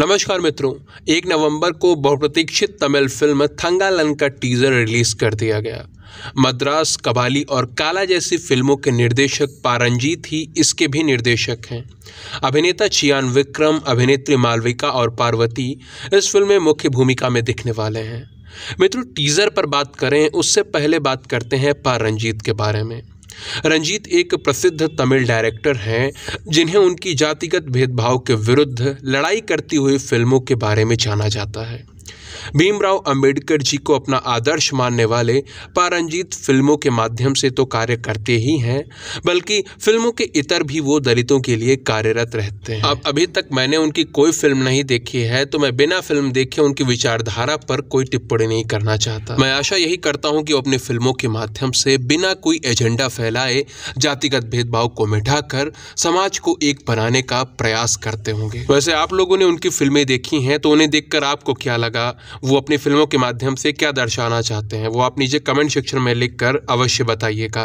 नमस्कार मित्रों, एक नवंबर को बहुप्रतीक्षित तमिल फ़िल्म थंगालन का टीजर रिलीज़ कर दिया गया। मद्रास कबाली और काला जैसी फ़िल्मों के निर्देशक पारंजीत ही इसके भी निर्देशक हैं। अभिनेता चियान विक्रम, अभिनेत्री मालविका और पार्वती इस फ़िल्म में मुख्य भूमिका में दिखने वाले हैं। मित्रों, टीजर पर बात करें, उससे पहले बात करते हैं पारंजीत के बारे में। रंजीत एक प्रसिद्ध तमिल डायरेक्टर हैं, जिन्हें उनकी जातिगत भेदभाव के विरुद्ध लड़ाई करती हुई फ़िल्मों के बारे में जाना जाता है। भीमराव अंबेडकर जी को अपना आदर्श मानने वाले पारंजीत फ़िल्मों के माध्यम से तो कार्य करते ही हैं, बल्कि फ़िल्मों के इतर भी वो दलितों के लिए कार्यरत रहते हैं। अब अभी तक मैंने उनकी कोई फ़िल्म नहीं देखी है तो मैं बिना फ़िल्म देखे उनकी विचारधारा पर कोई टिप्पणी नहीं करना चाहता। मैं आशा यही करता हूँ कि वो अपनी फ़िल्मों के माध्यम से बिना कोई एजेंडा फैलाए जातिगत भेदभाव को मिटाकर समाज को एक बनाने का प्रयास करते होंगे। वैसे आप लोगों ने उनकी फ़िल्में देखी हैं तो उन्हें देखकर आपको क्या लगा? वो अपनी फ़िल्मों के माध्यम से क्या दर्शाना चाहते हैं? वो आप नीचे कमेंट सेक्शन में लिख कर अवश्य बताइएगा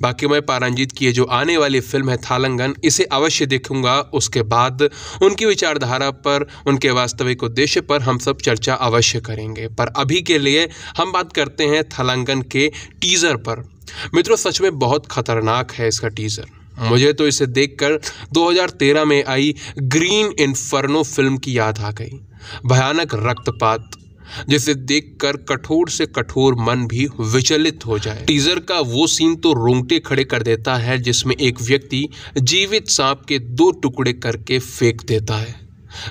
बाकी मैं पारंजीत की जो आने वाली फ़िल्म है थालंगन, इसे अवश्य देखूँगा। उसके बाद उनकी विचारधारा पर, उनके वास्तविक उद्देश्य पर हम सब चर्चा अवश्य करेंगे। पर अभी के लिए हम बात करते हैं थालंगन के टीज़र पर। मित्रों, सच में बहुत खतरनाक है इसका टीज़र मुझे तो इसे देखकर 2013 में आई ग्रीन इन्फर्नो फ़िल्म की याद आ गई। भयानक रक्तपात जिसे देखकर कठोर से कठोर मन भी विचलित हो जाए। टीजर का वो सीन तो रोंगटे खड़े कर देता है, जिसमें एक व्यक्ति जीवित सांप के दो टुकड़े करके फेंक देता है।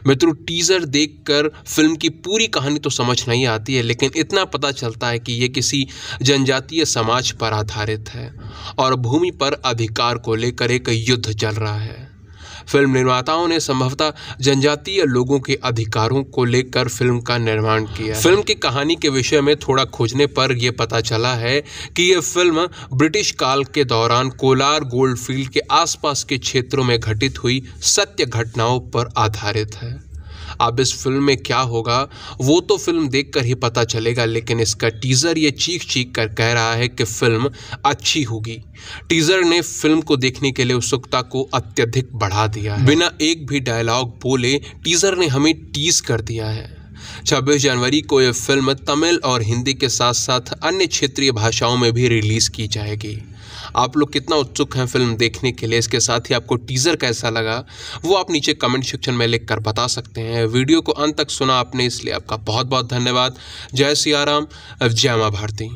मित्रों, टीजर देखकर फ़िल्म की पूरी कहानी तो समझ नहीं आती है, लेकिन इतना पता चलता है कि ये किसी जनजातीय समाज पर आधारित है और भूमि पर अधिकार को लेकर एक युद्ध चल रहा है। फ़िल्म निर्माताओं ने संभवतः जनजातीय लोगों के अधिकारों को लेकर फ़िल्म का निर्माण किया। फ़िल्म की कहानी के विषय में थोड़ा खोजने पर यह पता चला है कि यह फ़िल्म ब्रिटिश काल के दौरान कोलार गोल्ड फ़ील्ड के आसपास के क्षेत्रों में घटित हुई सत्य घटनाओं पर आधारित है। अब इस फ़िल्म में क्या होगा, वो तो फ़िल्म देखकर ही पता चलेगा, लेकिन इसका टीज़र ये चीख चीख कर कह रहा है कि फ़िल्म अच्छी होगी। टीज़र ने फ़िल्म को देखने के लिए उत्सुकता को अत्यधिक बढ़ा दिया है। बिना एक भी डायलॉग बोले टीज़र ने हमें टीज कर दिया है। 26 जनवरी को यह फ़िल्म तमिल और हिंदी के साथ साथ अन्य क्षेत्रीय भाषाओं में भी रिलीज़ की जाएगी। आप लोग कितना उत्सुक हैं फ़िल्म देखने के लिए, इसके साथ ही आपको टीज़र कैसा लगा, वो आप नीचे कमेंट सेक्शन में लिख कर बता सकते हैं। वीडियो को अंत तक सुना आपने, इसलिए आपका बहुत बहुत धन्यवाद। जय सिया राम जय माँ भारती।